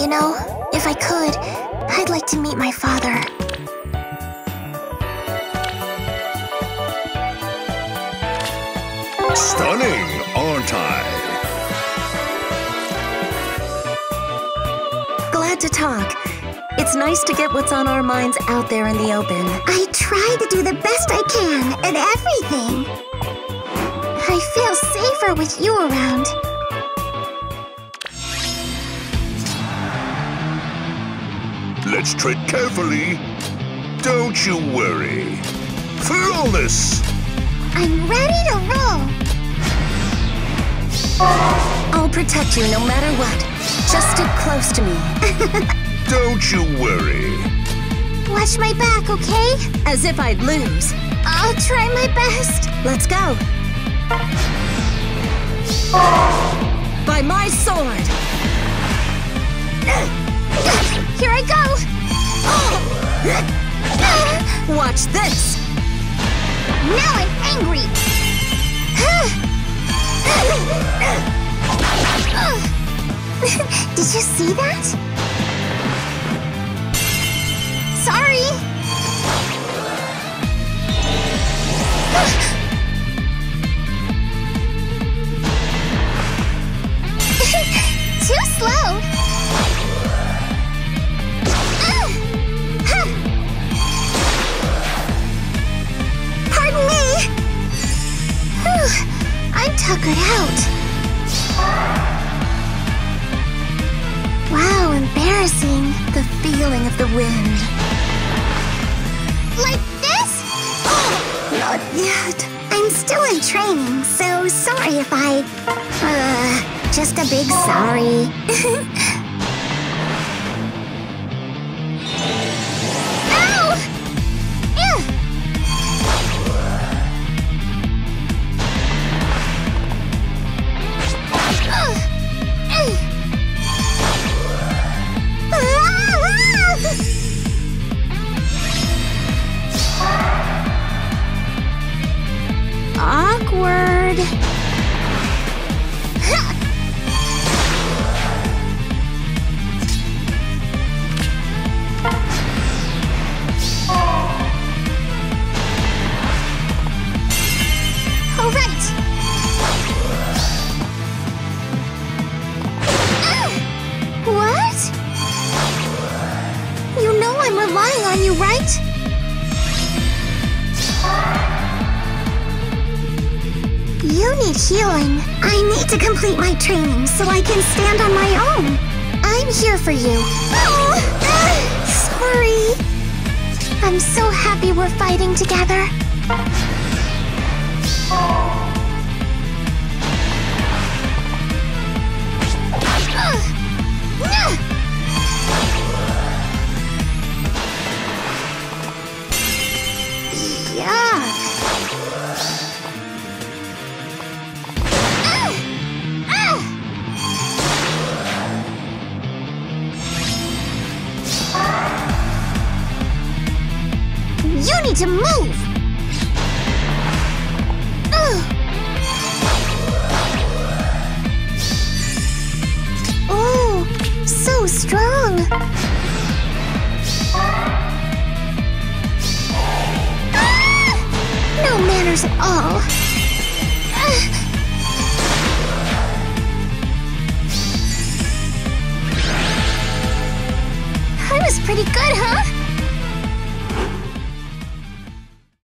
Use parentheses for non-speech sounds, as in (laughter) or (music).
You know, if I could, I'd like to meet my father. Stunning, aren't I? Glad to talk. It's nice to get what's on our minds out there in the open. I try to do the best I can at everything. I feel safer with you around. Let's tread carefully. Don't you worry. Flawless! I'm ready to roll. I'll protect you no matter what. Just stick close to me. (laughs) Don't you worry. Watch my back, okay? As if I'd lose. I'll try my best. Let's go. By my sword! Watch this! Now I'm angry. (laughs) Did you see that? Sorry. Tuckered out. Wow, embarrassing. The feeling of the wind. Like this? Not yet. I'm still in training, so sorry if I. Uh, just a big sorry. (laughs) You need healing. I need to complete my training so I can stand on my own. I'm here for you. (gasps) Sorry. I'm so happy we're fighting together. To move! Ugh. Oh, so strong! Ah! No manners at all. I was pretty good, huh?